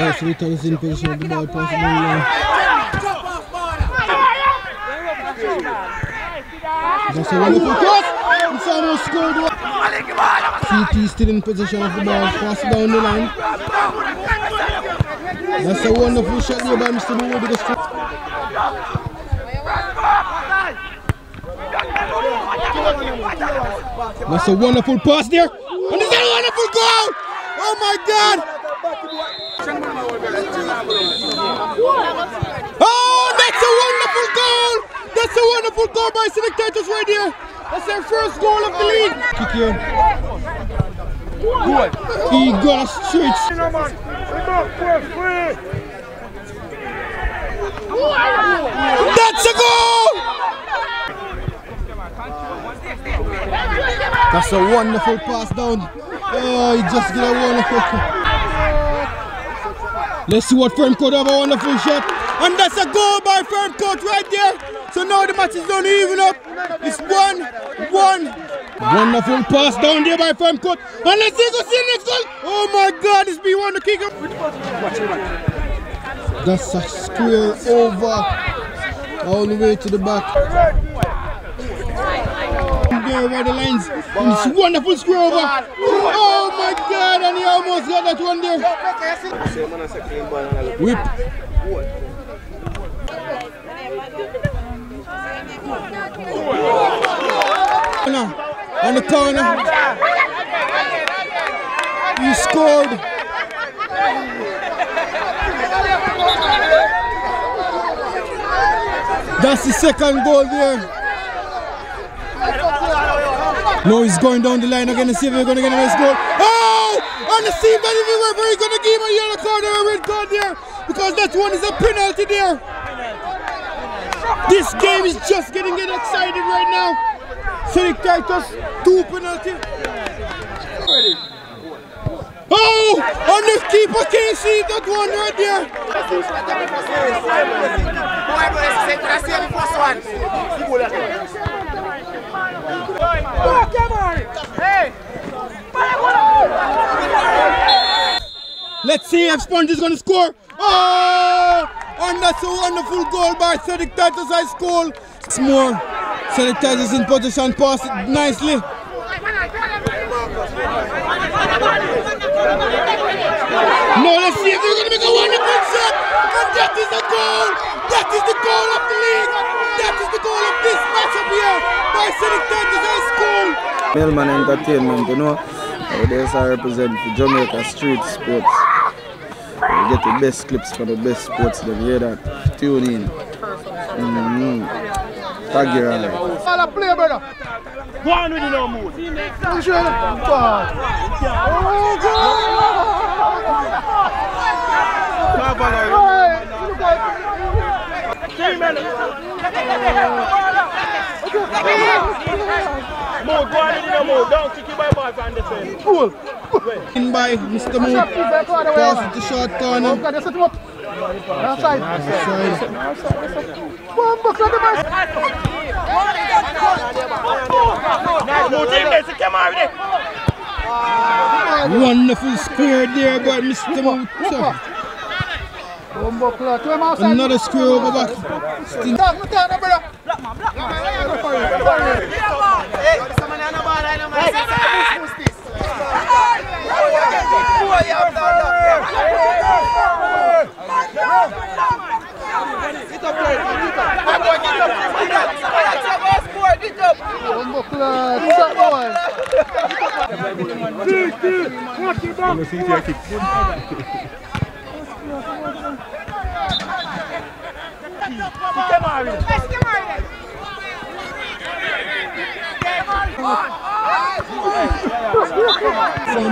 Nice return is in position of the ball passing down the line. That's a wonderful cross. It's almost scored. CT still in possession of the ball. Pass down the line. That's a wonderful shot there by Mr. Moore with the. That's a wonderful pass there. And it's a wonderful goal. Oh my God. Oh, that's a wonderful goal. That's a wonderful goal by Cedric Titus right there. That's their first goal of the league. Kick here. He got straight. That's a goal. That's a wonderful pass down. Oh, he just did a wonderful. Let's see what Frank could have a wonderful shot. And that's a goal by Ferncourt right there. So now the match is done even up. It's one, one. Wonderful pass down there by Ferncourt. And let's see, go see the next goal. Oh my God, it's B1 to kick up. That's a square over all the way to the back. There by the lines. It's wonderful square over. Oh my God, and he almost got that one there. Whip. Corner, On the corner. He scored. That's the second goal there. No, he's going down the line again to see if he's going to get a nice goal. Oh! And the that if he's going to give him a yellow card or a red card there because that one is a penalty there. This game is just getting get excited right now. Cedric Titus, two penalty. Oh! And the keeper can't see that one right there. Let's see if Sponge is going to score. Oh! And that's a wonderful goal by Cedric Titus High School. It's more. Cedric Titus in position, pass it nicely. No, let's see if they're going to make a wonderful shot. And that is the goal. That is the goal of the league. That is the goal of this matchup here by Titus High School. Melman Entertainment, you know, nowadays I represent for Jamaica street sports. We get the best clips for the best sports, you hear that. Tune in. Mm-hmm. Tag your eye. All a play, brother. Go on with it no more. You sure? God. Oh, God. Hey, look at- Three minutes. More, go on with it no more. Don't kick it by ball from the defense. Cool. In by Mr. Moore. Shot, please, back all the way, Pass man. it to short Oh, corner. Man. Wonderful square there by Mr. Outside. Another square over back. Still Dog, look down there, brother. Go for it, go for it. One buck, lad. Shot boy. Come on with it. Front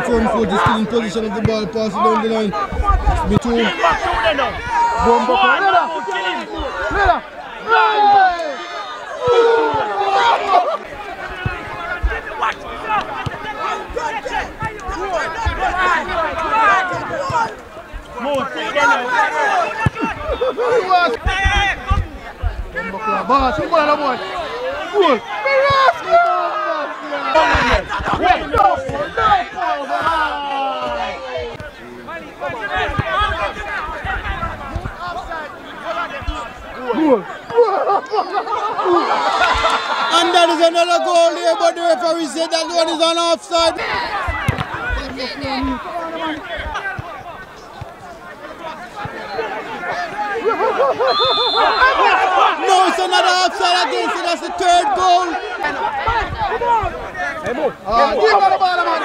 front foot is still in position of the ball, pass it down the line. Be two. Back to them Bola, sem And that is another goal here, but the referee said that one is on offside. No, it's another offside against it. That's the third goal. Ah, give me the ball, man.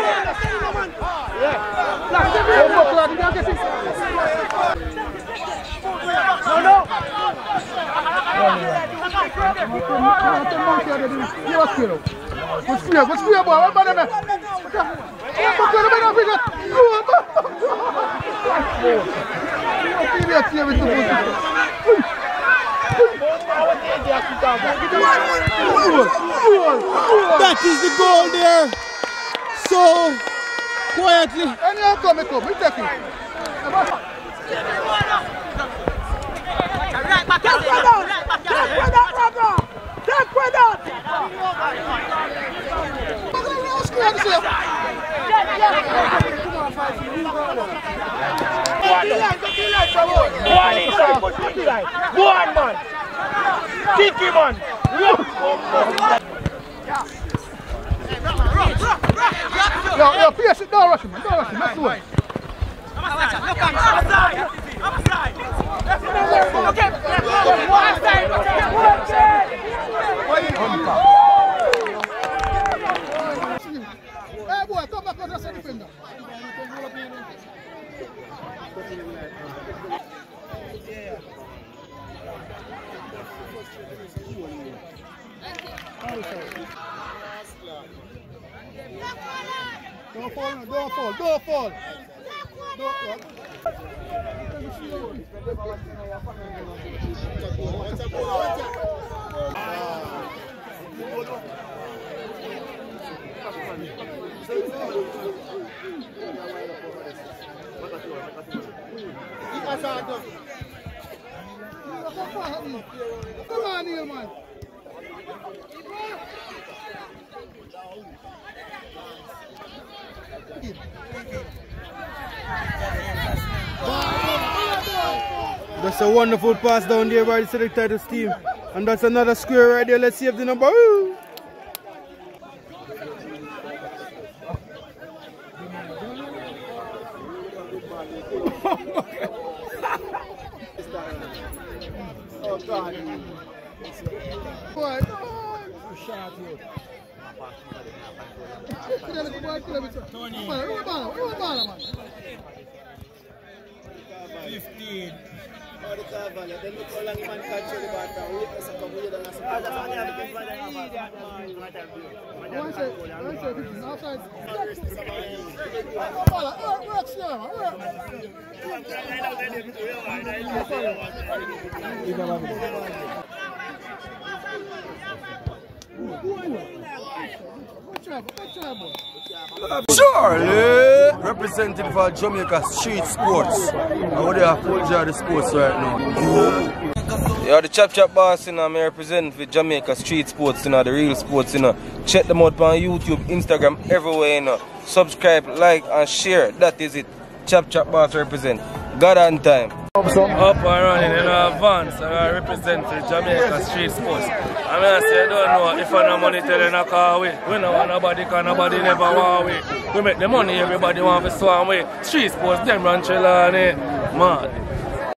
What's fear? What's fear, boy? What about them? What's fear? What's fear? The bullshit. That is the goal there. So quietly. And you come, come, you take it. One inside, push it inside. One man. Kick him on. Yo, yo, pierce it, don't rush him, man. don't rush him, that's the way. Hey boy, come back on the second defender. Don't fall, no, don't fall, don't fall. Don't, Come on here, man. That's a wonderful pass down there by the selected team. And that's another square right there. Let's see if the number. Ooh. Boy, shot you. Tony. Where the ball? Where the ball, man? 15. One side, one side, fifteen, outside. Ball, where- where it's there, man? Where? Good job, good job, boy. Charlie! Representing for Jamaica Street Sports. What they are full the sports right now. Yeah, the Chap Chap boss, you know, me represent for Jamaica Street Sports, you know, the real sports, you know. Check them out on YouTube, Instagram, everywhere, you know. Subscribe, like, and share. That is it. Chap Chap boss represent. God on time. Up and running in advance, I represent for Jamaica Street Sports. I mean, I say, I don't know if I no money tell you not call we. We don't want nobody, cause nobody never want we. We make the money, everybody want to swan we. Street Sports, them run Trelawny. Man.